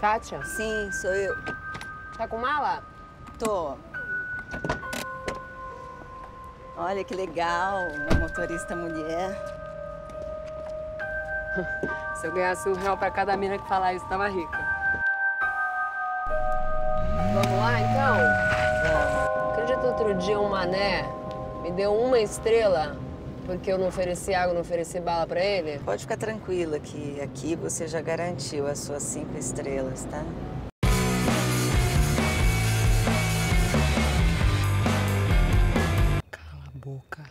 Kátia? Sim, sou eu. Tá com mala? Tô. Olha que legal, uma motorista mulher. Se eu ganhasse um real pra cada mina que falar isso, tava rica. Vamos lá, então? Acredito outro dia um mané me deu uma estrela porque eu não ofereci água, não ofereci bala para ele? Pode ficar tranquila que aqui você já garantiu as suas cinco estrelas, tá? Cala a boca.